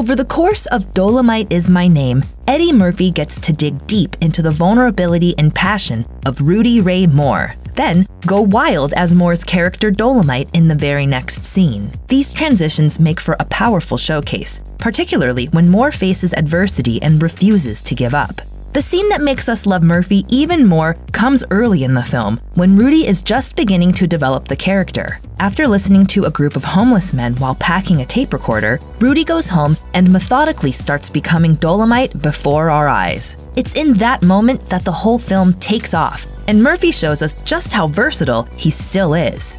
Over the course of Dolemite is My Name, Eddie Murphy gets to dig deep into the vulnerability and passion of Rudy Ray Moore, then go wild as Moore's character Dolemite in the very next scene. These transitions make for a powerful showcase, particularly when Moore faces adversity and refuses to give up. The scene that makes us love Murphy even more comes early in the film, when Rudy is just beginning to develop the character. After listening to a group of homeless men while packing a tape recorder, Rudy goes home and methodically starts becoming Dolemite before our eyes. It's in that moment that the whole film takes off, and Murphy shows us just how versatile he still is.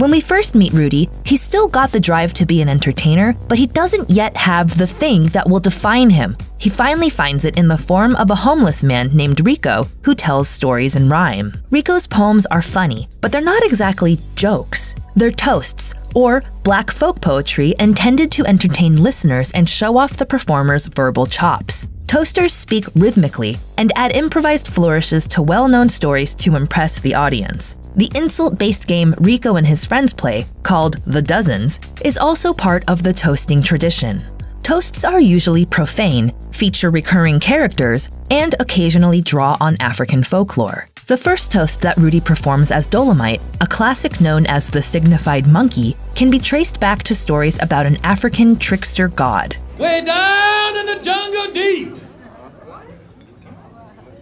When we first meet Rudy, he's still got the drive to be an entertainer, but he doesn't yet have the thing that will define him. He finally finds it in the form of a homeless man named Rico who tells stories in rhyme. Rico's poems are funny, but they're not exactly jokes. They're toasts, or black folk poetry intended to entertain listeners and show off the performer's verbal chops. Toasters speak rhythmically and add improvised flourishes to well known stories to impress the audience. The insult based game Rico and his friends play, called The Dozens, is also part of the toasting tradition. Toasts are usually profane, feature recurring characters, and occasionally draw on African folklore. The first toast that Rudy performs as Dolemite, a classic known as the signifying monkey, can be traced back to stories about an African trickster god. Way down in the jungle deep,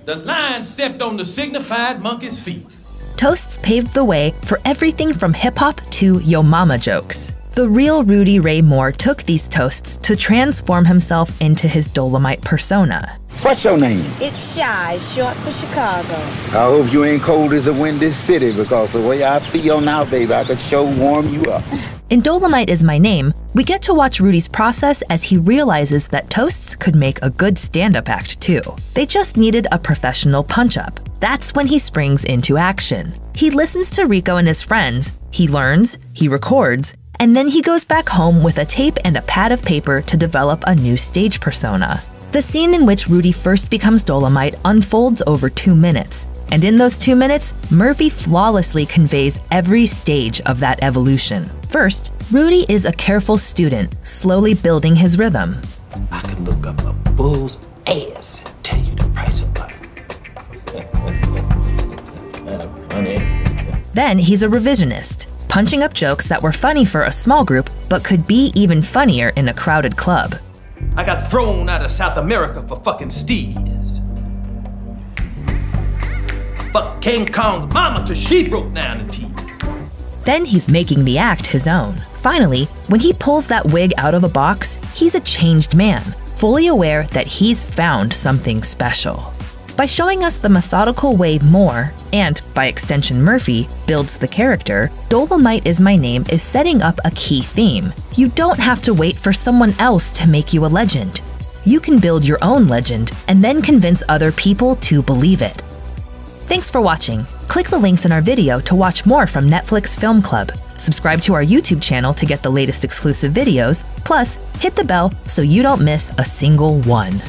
the lion stepped on the signifying monkey's feet. Toasts paved the way for everything from hip hop to yo mama jokes. The real Rudy Ray Moore took these toasts to transform himself into his Dolemite persona. What's your name? It's Shy, short for Chicago. I hope you ain't cold as the wind this city because the way I feel now, baby, I could show warm you up. In Dolemite is My Name, we get to watch Rudy's process as he realizes that toasts could make a good stand up act too. They just needed a professional punch up. That's when he springs into action. He listens to Rico and his friends, he learns, he records, and then he goes back home with a tape and a pad of paper to develop a new stage persona. The scene in which Rudy first becomes Dolemite unfolds over two minutes, and in those two minutes, Murphy flawlessly conveys every stage of that evolution. First, Rudy is a careful student, slowly building his rhythm. I can look up a bull's ass and tell you the price of butter. Funny. Then he's a revisionist, punching up jokes that were funny for a small group but could be even funnier in a crowded club. I got thrown out of South America for fucking steers. Fuck King Kong's mama till she broke down the teeth. Then he's making the act his own. Finally, when he pulls that wig out of a box, he's a changed man, fully aware that he's found something special. By showing us the methodical way Moore, and by extension Murphy, builds the character, Dolemite is My Name is setting up a key theme. You don't have to wait for someone else to make you a legend. You can build your own legend and then convince other people to believe it. Thanks for watching. Click the links in our video to watch more from Netflix Film Club. Subscribe to our YouTube channel to get the latest exclusive videos, plus hit the bell so you don't miss a single one.